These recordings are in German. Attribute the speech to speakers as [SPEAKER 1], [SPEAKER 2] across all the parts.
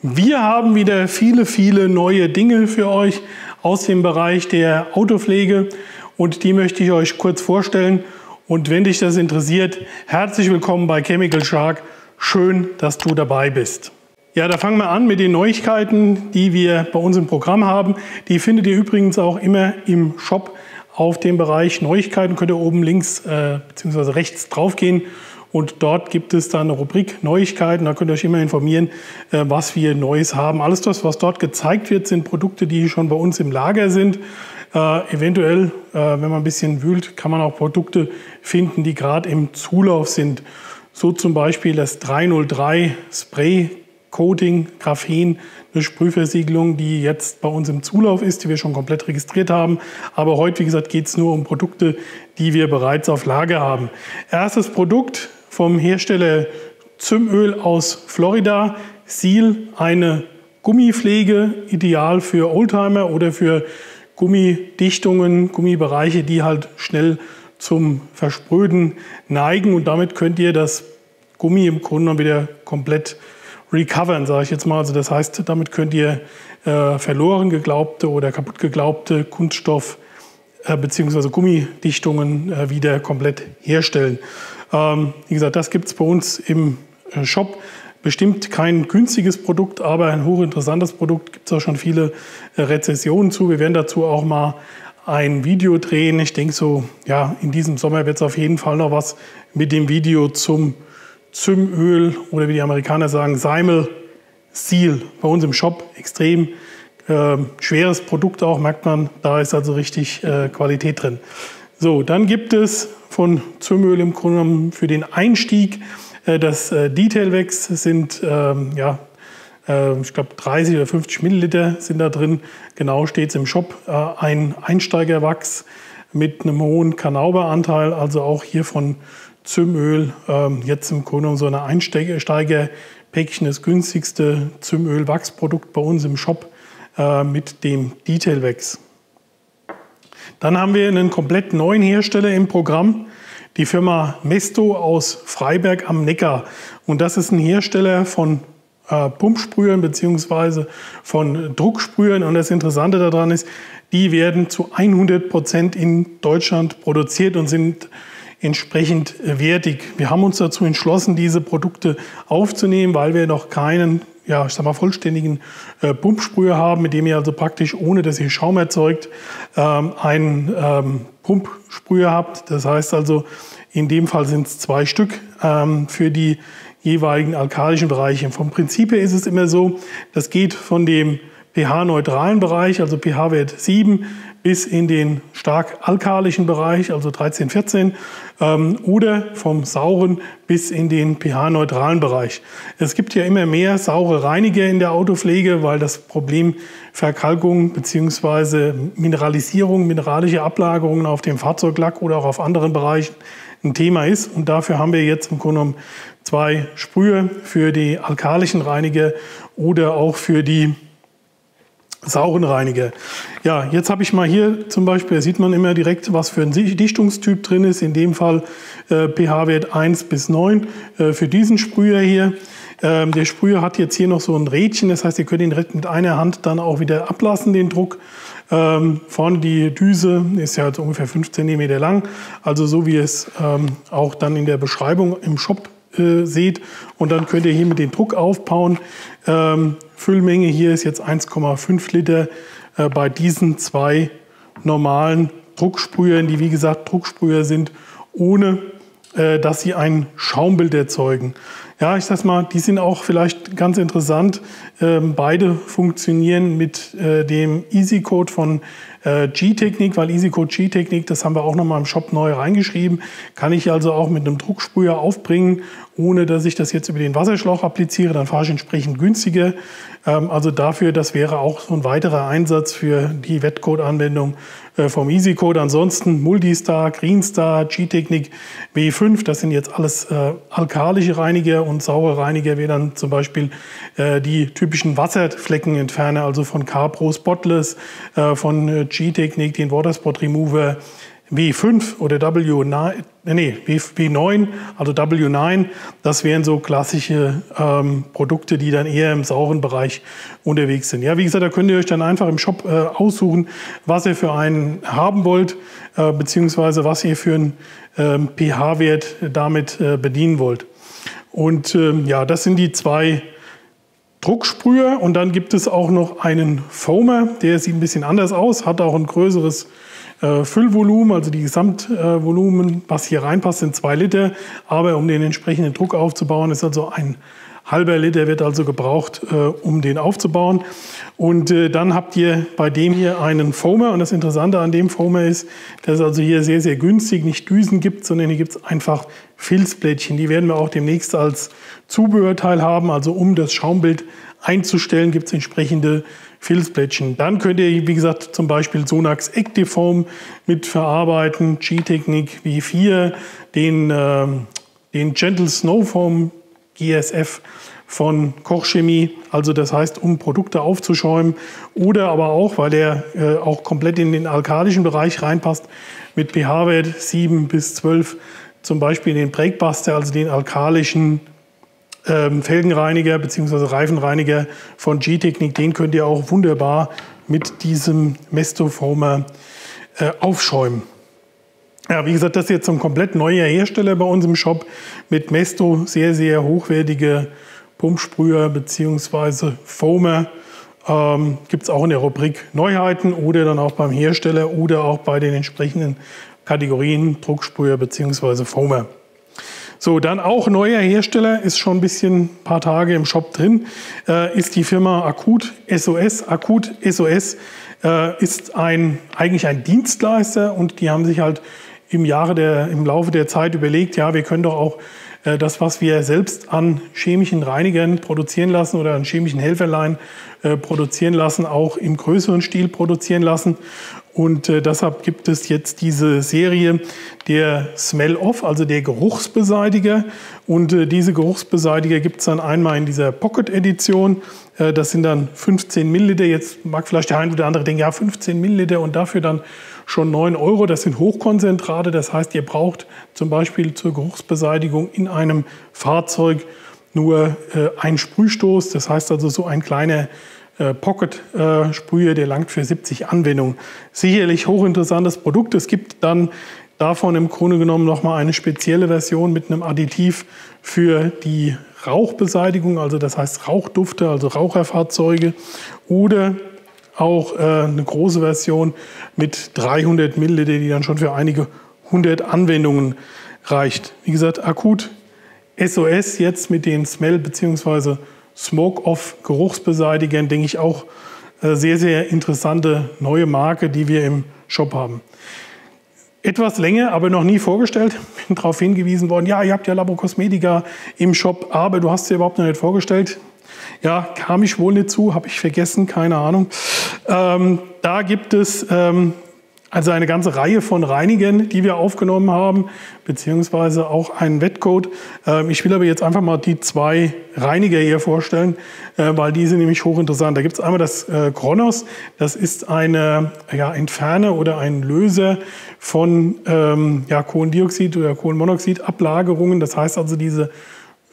[SPEAKER 1] Wir haben wieder viele, viele neue Dinge für euch aus dem Bereich der Autopflege und die möchte ich euch kurz vorstellen. Und wenn dich das interessiert, herzlich willkommen bei Chemical Shark. Schön, dass du dabei bist. Ja, da fangen wir an mit den Neuigkeiten, die wir bei uns im Programm haben. Die findet ihr übrigens auch immer im Shop auf dem Bereich Neuigkeiten. Könnt ihr oben links äh, bzw. rechts draufgehen und dort gibt es dann eine Rubrik Neuigkeiten. Da könnt ihr euch immer informieren, äh, was wir Neues haben. Alles das, was dort gezeigt wird, sind Produkte, die schon bei uns im Lager sind. Äh, eventuell, äh, wenn man ein bisschen wühlt, kann man auch Produkte finden, die gerade im Zulauf sind. So zum Beispiel das 303 Spray Coating Graphen, eine Sprühversiegelung, die jetzt bei uns im Zulauf ist, die wir schon komplett registriert haben. Aber heute, wie gesagt, geht es nur um Produkte, die wir bereits auf Lager haben. Erstes Produkt vom Hersteller Zymöl aus Florida. Seal, eine Gummipflege, ideal für Oldtimer oder für Gummidichtungen, Gummibereiche, die halt schnell zum Verspröden neigen. Und damit könnt ihr das Gummi im Grunde wieder komplett recovern, sage ich jetzt mal. Also das heißt, damit könnt ihr äh, verloren geglaubte oder kaputt geglaubte Kunststoff- äh, bzw. Gummidichtungen äh, wieder komplett herstellen. Ähm, wie gesagt, das gibt es bei uns im äh, Shop. Bestimmt kein günstiges Produkt, aber ein hochinteressantes Produkt. Gibt es auch schon viele äh, Rezessionen zu. Wir werden dazu auch mal ein Video drehen. Ich denke so, ja, in diesem Sommer wird es auf jeden Fall noch was mit dem Video zum Zymöl oder wie die Amerikaner sagen, Seimel Seal bei uns im Shop. Extrem äh, schweres Produkt auch, merkt man. Da ist also richtig äh, Qualität drin. So, dann gibt es von Zymöl im Grunde genommen für den Einstieg äh, das äh, Detailwax sind ähm, ja, äh, ich glaube 30 oder 50 Milliliter sind da drin. Genau steht es im Shop. Äh, ein Einsteigerwachs mit einem hohen Kanauberanteil, also auch hier von Zymöl. Ähm, jetzt im Grunde genommen so eine Einsteigerpäckchen, das günstigste Zymöl-Wachsprodukt bei uns im Shop äh, mit dem Detailwax. Dann haben wir einen komplett neuen Hersteller im Programm, die Firma Mesto aus Freiberg am Neckar. Und das ist ein Hersteller von äh, Pumpsprühern bzw. von Drucksprühern. Und das Interessante daran ist, die werden zu 100 Prozent in Deutschland produziert und sind entsprechend wertig. Wir haben uns dazu entschlossen, diese Produkte aufzunehmen, weil wir noch keinen ja, ich sag mal, vollständigen äh, Pumpsprüher haben, mit dem ihr also praktisch, ohne dass ihr Schaum erzeugt, ähm, einen ähm, Pumpsprüher habt. Das heißt also, in dem Fall sind es zwei Stück ähm, für die jeweiligen alkalischen Bereiche. Vom Prinzip her ist es immer so, das geht von dem pH-neutralen Bereich, also pH-Wert 7, bis in den stark alkalischen Bereich, also 13, 14, ähm, oder vom sauren bis in den pH-neutralen Bereich. Es gibt ja immer mehr saure Reiniger in der Autopflege, weil das Problem Verkalkung bzw. Mineralisierung, mineralische Ablagerungen auf dem Fahrzeuglack oder auch auf anderen Bereichen ein Thema ist. Und dafür haben wir jetzt im Grunde genommen zwei Sprühe für die alkalischen Reiniger oder auch für die sauren Reiniger. Ja, jetzt habe ich mal hier zum Beispiel, sieht man immer direkt, was für ein Dichtungstyp drin ist. In dem Fall äh, pH-Wert 1 bis 9 äh, für diesen Sprüher hier. Ähm, der Sprüher hat jetzt hier noch so ein Rädchen, das heißt, ihr könnt ihn direkt mit einer Hand dann auch wieder ablassen, den Druck. Ähm, vorne die Düse ist ja jetzt ungefähr 5 cm lang, also so wie es ähm, auch dann in der Beschreibung im Shop äh, seht. Und dann könnt ihr hier mit dem Druck aufbauen. Ähm, Füllmenge hier ist jetzt 1,5 Liter äh, bei diesen zwei normalen Drucksprühern, die wie gesagt Drucksprüher sind, ohne äh, dass sie ein Schaumbild erzeugen. Ja, ich sag mal, die sind auch vielleicht ganz interessant. Ähm, beide funktionieren mit äh, dem Easy Code von äh, G-Technik, weil Easy Code G-Technik, das haben wir auch nochmal im Shop neu reingeschrieben, kann ich also auch mit einem Drucksprüher aufbringen, ohne dass ich das jetzt über den Wasserschlauch appliziere. Dann fahre ich entsprechend günstiger. Ähm, also dafür, das wäre auch so ein weiterer Einsatz für die Wettcode-Anwendung äh, vom EasyCode. Ansonsten Multistar, Greenstar, G-Technik W5, das sind jetzt alles alkalische Reiniger und saure Reiniger, wie dann zum Beispiel die typischen Wasserfleckenentferner, also von Carpro Spotless, äh, von äh, G-Technik, den Waterspot Remover, W5 oder W9, nee, W9, also W9, das wären so klassische ähm, Produkte, die dann eher im sauren Bereich unterwegs sind. Ja, wie gesagt, da könnt ihr euch dann einfach im Shop äh, aussuchen, was ihr für einen haben wollt, äh, beziehungsweise was ihr für einen äh, pH-Wert damit äh, bedienen wollt. Und ähm, ja, das sind die zwei Drucksprüher und dann gibt es auch noch einen Foamer, der sieht ein bisschen anders aus, hat auch ein größeres äh, Füllvolumen, also die Gesamtvolumen, was hier reinpasst, sind zwei Liter. Aber um den entsprechenden Druck aufzubauen, ist also ein halber Liter wird also gebraucht, äh, um den aufzubauen. Und äh, dann habt ihr bei dem hier einen Foamer. Und das Interessante an dem Foamer ist, dass es also hier sehr, sehr günstig nicht Düsen gibt, sondern hier gibt es einfach Filzblättchen. Die werden wir auch demnächst als Zubehörteil haben. Also um das Schaumbild einzustellen, gibt es entsprechende Filzblättchen. Dann könnt ihr, wie gesagt, zum Beispiel Sonax Actifoam mit verarbeiten, G-Technik V4, den, äh, den Gentle Snow Foam GSF von Kochchemie, also das heißt, um Produkte aufzuschäumen oder aber auch, weil er äh, auch komplett in den alkalischen Bereich reinpasst, mit pH-Wert 7 bis 12 zum Beispiel den Breakbuster, also den alkalischen ähm, Felgenreiniger bzw. Reifenreiniger von G-Technik, den könnt ihr auch wunderbar mit diesem Mestofoamer äh, aufschäumen. Ja, wie gesagt, das ist jetzt ein komplett neuer Hersteller bei uns im Shop mit Mesto, sehr, sehr hochwertige Pumpsprüher bzw. Foamer. Ähm, Gibt es auch in der Rubrik Neuheiten oder dann auch beim Hersteller oder auch bei den entsprechenden Kategorien Drucksprüher bzw. Foamer. So, dann auch neuer Hersteller, ist schon ein bisschen ein paar Tage im Shop drin, äh, ist die Firma Akut SOS. Akut SOS äh, ist ein, eigentlich ein Dienstleister und die haben sich halt im, Jahre der, im Laufe der Zeit überlegt, ja, wir können doch auch äh, das, was wir selbst an chemischen Reinigern produzieren lassen oder an chemischen Helferlein äh, produzieren lassen, auch im größeren Stil produzieren lassen. Und äh, deshalb gibt es jetzt diese Serie der Smell Off, also der Geruchsbeseitiger. Und äh, diese Geruchsbeseitiger gibt es dann einmal in dieser Pocket Edition. Äh, das sind dann 15 Milliliter. Jetzt mag vielleicht der eine oder andere denken, ja, 15 Milliliter und dafür dann schon 9 Euro. Das sind Hochkonzentrate. Das heißt, ihr braucht zum Beispiel zur Geruchsbeseitigung in einem Fahrzeug nur äh, einen Sprühstoß. Das heißt also so ein kleiner äh, Pocket-Sprüher, der langt für 70 Anwendungen. Sicherlich hochinteressantes Produkt. Es gibt dann davon im Grunde genommen nochmal eine spezielle Version mit einem Additiv für die Rauchbeseitigung, also das heißt Rauchdufte, also Raucherfahrzeuge oder auch äh, eine große Version mit 300 Milliliter, die dann schon für einige hundert Anwendungen reicht. Wie gesagt, akut SOS jetzt mit den Smell- bzw. Smoke-Off-Geruchsbeseitigern, denke ich auch äh, sehr, sehr interessante neue Marke, die wir im Shop haben. Etwas länger, aber noch nie vorgestellt. Bin darauf hingewiesen worden, ja, ihr habt ja Labo Cosmetica im Shop, aber du hast sie überhaupt noch nicht vorgestellt. Ja, kam ich wohl nicht zu, habe ich vergessen, keine Ahnung. Ähm, da gibt es ähm, also eine ganze Reihe von Reinigern, die wir aufgenommen haben, beziehungsweise auch einen Wettcode. Ähm, ich will aber jetzt einfach mal die zwei Reiniger hier vorstellen, äh, weil die sind nämlich hochinteressant. Da gibt es einmal das äh, Kronos, das ist eine ja, Entferner oder ein Löser von ähm, ja, Kohlendioxid oder Kohlenmonoxid-Ablagerungen. Das heißt also diese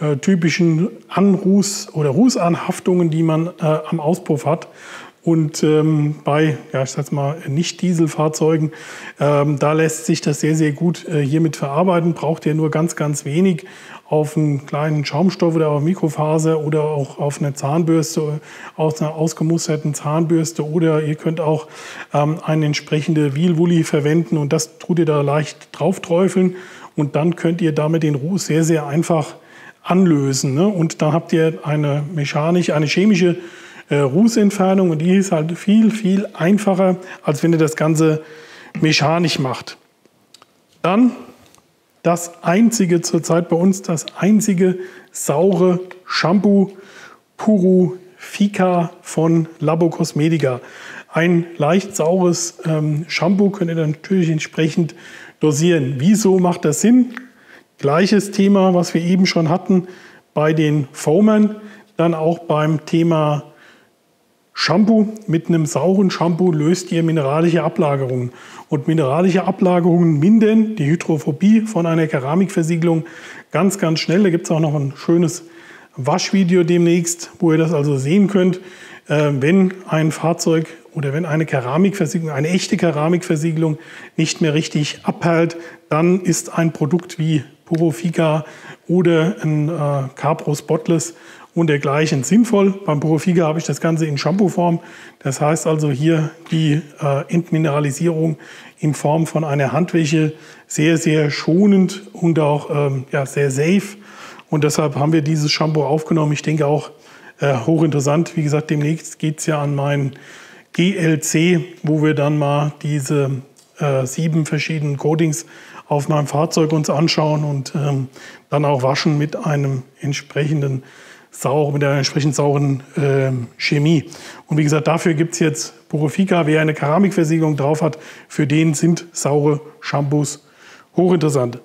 [SPEAKER 1] äh, typischen Anruß- oder Rußanhaftungen, die man äh, am Auspuff hat. Und ähm, bei, ja, ich sag's mal, Nicht-Dieselfahrzeugen, ähm, da lässt sich das sehr, sehr gut äh, hiermit verarbeiten. Braucht ihr nur ganz, ganz wenig auf einen kleinen Schaumstoff oder auf Mikrofaser oder auch auf eine Zahnbürste, aus einer ausgemusterten Zahnbürste oder ihr könnt auch ähm, eine entsprechende Wheelwully verwenden und das tut ihr da leicht drauf träufeln und dann könnt ihr damit den Ruß sehr, sehr einfach anlösen. Ne? Und dann habt ihr eine mechanische, eine chemische äh, Rußentfernung und die ist halt viel, viel einfacher, als wenn ihr das Ganze mechanisch macht. Dann das einzige zurzeit bei uns, das einzige saure Shampoo Purifica von Labo Cosmetica. Ein leicht saures ähm, Shampoo könnt ihr natürlich entsprechend dosieren. Wieso macht das Sinn? Gleiches Thema, was wir eben schon hatten bei den Foamern, dann auch beim Thema Shampoo. Mit einem sauren Shampoo löst ihr mineralische Ablagerungen. Und mineralische Ablagerungen mindern die Hydrophobie von einer Keramikversiegelung ganz, ganz schnell. Da gibt es auch noch ein schönes Waschvideo demnächst, wo ihr das also sehen könnt. Äh, wenn ein Fahrzeug oder wenn eine Keramikversiegelung, eine echte Keramikversiegelung nicht mehr richtig abhält, dann ist ein Produkt wie Purifica oder ein äh, Capro Spotless und dergleichen sinnvoll. Beim Purifica habe ich das Ganze in Shampoo-Form. Das heißt also hier die äh, Entmineralisierung in Form von einer Handwäsche sehr, sehr schonend und auch ähm, ja, sehr safe. Und deshalb haben wir dieses Shampoo aufgenommen. Ich denke auch äh, hochinteressant. Wie gesagt, demnächst geht es ja an mein GLC, wo wir dann mal diese äh, sieben verschiedenen Coatings auf meinem Fahrzeug uns anschauen und ähm, dann auch waschen mit einem entsprechenden sauer, mit einer entsprechend sauren äh, Chemie. Und wie gesagt, dafür gibt es jetzt Purifica. Wer eine Keramikversiegelung drauf hat, für den sind saure Shampoos hochinteressant.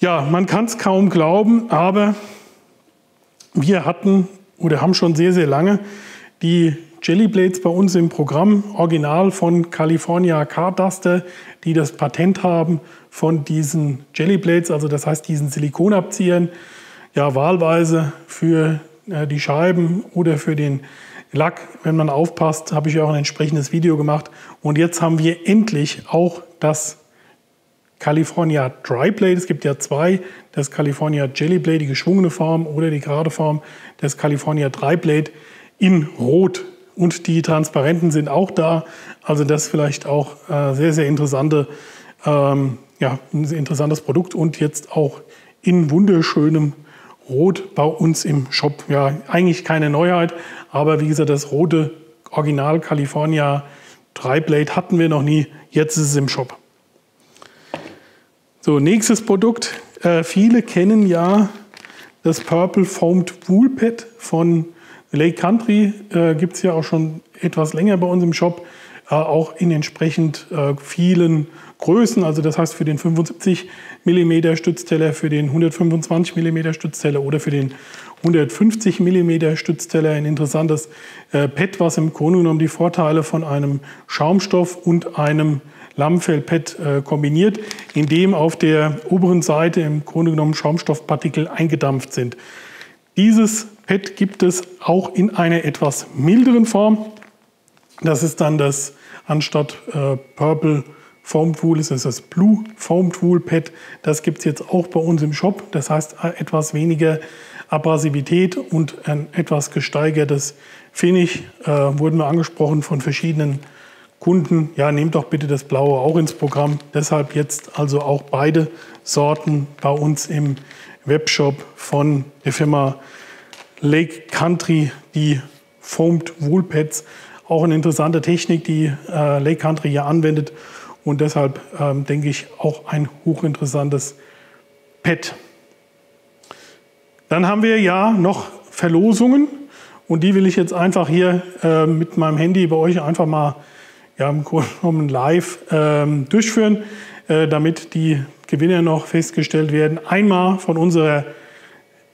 [SPEAKER 1] Ja, man kann es kaum glauben, aber wir hatten oder haben schon sehr, sehr lange die Jelly Blades bei uns im Programm, original von California Car Duster, die das Patent haben von diesen Jelly Blades, also das heißt diesen Silikonabziehern, ja wahlweise für äh, die Scheiben oder für den Lack. Wenn man aufpasst, habe ich ja auch ein entsprechendes Video gemacht. Und jetzt haben wir endlich auch das California Dry Blade. Es gibt ja zwei, das California Jelly Blade, die geschwungene Form oder die gerade Form, das California Dry Blade in Rot. Und die transparenten sind auch da. Also das ist vielleicht auch äh, sehr, sehr interessante, ähm, ja, ein interessantes Produkt und jetzt auch in wunderschönem Rot bei uns im Shop. Ja, eigentlich keine Neuheit, aber wie gesagt, das rote Original California Dryblade hatten wir noch nie. Jetzt ist es im Shop. So, nächstes Produkt. Äh, viele kennen ja das Purple Foamed Wool Pad von Lake Country. Äh, Gibt es ja auch schon etwas länger bei uns im Shop. Äh, auch in entsprechend äh, vielen Größen. Also das heißt für den 75 mm Stützteller, für den 125 mm Stützteller oder für den 150 mm Stützteller ein interessantes äh, Pad, was im Grunde genommen die Vorteile von einem Schaumstoff und einem Lammfellpad äh, kombiniert, in dem auf der oberen Seite im Grunde genommen Schaumstoffpartikel eingedampft sind. Dieses Pad gibt es auch in einer etwas milderen Form. Das ist dann das anstatt äh, Purple Foamed Wool ist es das Blue Foamed Wool Pad. Das gibt es jetzt auch bei uns im Shop. Das heißt äh, etwas weniger Abrasivität und ein etwas gesteigertes Finish. Äh, wurden wir angesprochen von verschiedenen Kunden. Ja, nehmt doch bitte das Blaue auch ins Programm. Deshalb jetzt also auch beide Sorten bei uns im Webshop von der Firma Lake Country, die Foamed Wool Pads. Auch eine interessante Technik, die äh, Lake Country hier anwendet und deshalb ähm, denke ich auch ein hochinteressantes Pad. Dann haben wir ja noch Verlosungen und die will ich jetzt einfach hier äh, mit meinem Handy bei euch einfach mal ja, im Grunde genommen live äh, durchführen, äh, damit die Gewinner noch festgestellt werden. Einmal von unserer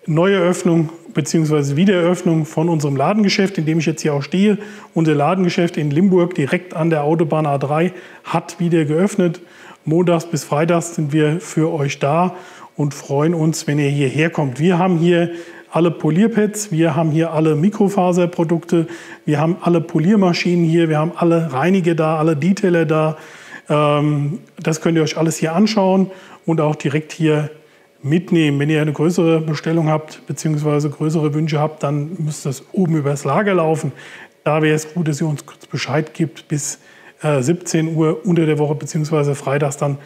[SPEAKER 1] Neueröffnung bzw. Wiedereröffnung von unserem Ladengeschäft, in dem ich jetzt hier auch stehe. Unser Ladengeschäft in Limburg, direkt an der Autobahn A3, hat wieder geöffnet. Montags bis Freitags sind wir für euch da und freuen uns, wenn ihr hierher kommt. Wir haben hier alle Polierpads, wir haben hier alle Mikrofaserprodukte, wir haben alle Poliermaschinen hier, wir haben alle Reiniger da, alle Detailer da. Ähm, das könnt ihr euch alles hier anschauen und auch direkt hier mitnehmen. Wenn ihr eine größere Bestellung habt, beziehungsweise größere Wünsche habt, dann müsst das oben übers Lager laufen. Da wäre es gut, dass ihr uns kurz Bescheid gibt bis äh, 17 Uhr unter der Woche, beziehungsweise freitags dann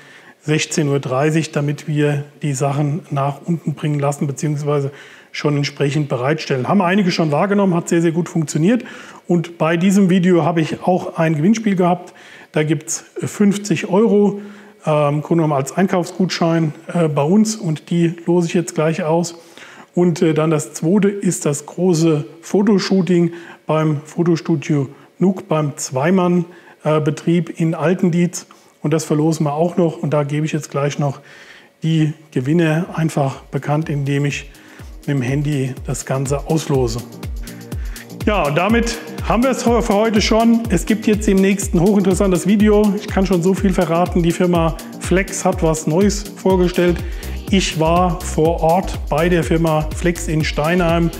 [SPEAKER 1] 16.30 Uhr, damit wir die Sachen nach unten bringen lassen, beziehungsweise schon entsprechend bereitstellen. Haben einige schon wahrgenommen, hat sehr, sehr gut funktioniert. Und bei diesem Video habe ich auch ein Gewinnspiel gehabt. Da gibt es 50 Euro ähm, genommen als Einkaufsgutschein äh, bei uns und die lose ich jetzt gleich aus. Und äh, dann das zweite ist das große Fotoshooting beim Fotostudio Nuuk beim Zweimann-Betrieb äh, in Altendietz. Und das verlosen wir auch noch. Und da gebe ich jetzt gleich noch die Gewinne einfach bekannt, indem ich dem Handy das Ganze auslose. Ja, und damit Haben wir es für heute schon. Es gibt jetzt demnächst ein hochinteressantes Video. Ich kann schon so viel verraten. Die Firma Flex hat was Neues vorgestellt. Ich war vor Ort bei der Firma Flex in Steinheim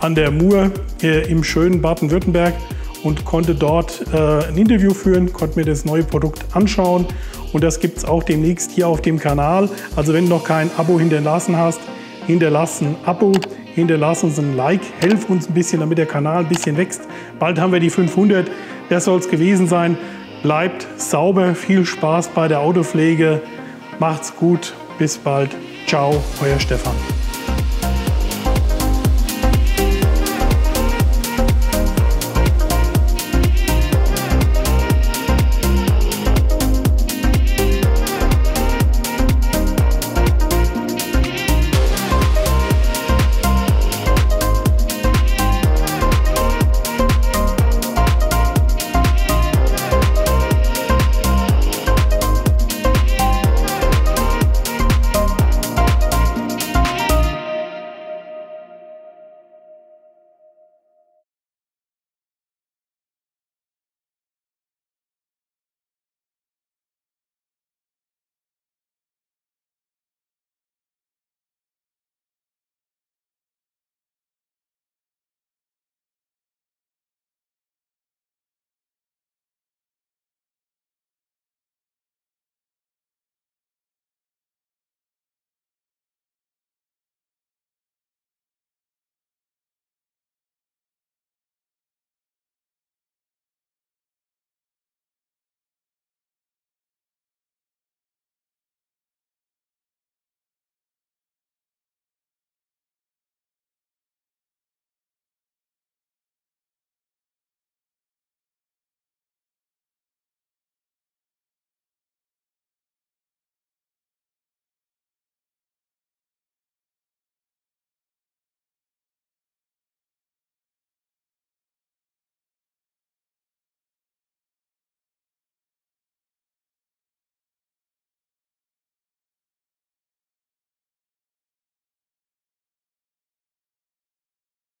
[SPEAKER 1] an der Mur äh, im schönen Baden-Württemberg und konnte dort äh, ein Interview führen, konnte mir das neue Produkt anschauen und das gibt es auch demnächst hier auf dem Kanal. Also wenn du noch kein Abo hinterlassen hast, hinterlass ein Abo, hinterlass uns ein Like, helf uns ein bisschen, damit der Kanal ein bisschen wächst. Bald haben wir die 500, das soll es gewesen sein. Bleibt sauber, viel Spaß bei der Autopflege, macht's gut, bis bald, ciao, euer Stefan.